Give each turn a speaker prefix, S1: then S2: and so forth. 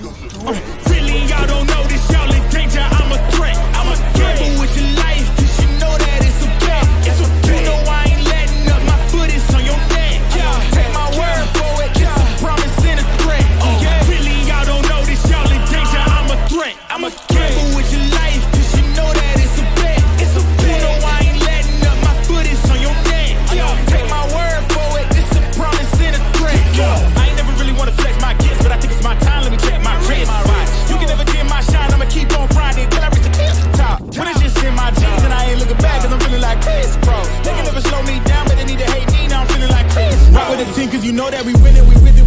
S1: Really, y'all never slow me down, but they need to hate me. Now I'm feeling like Chris. Rock with the team, cause you know that we winning, we with it.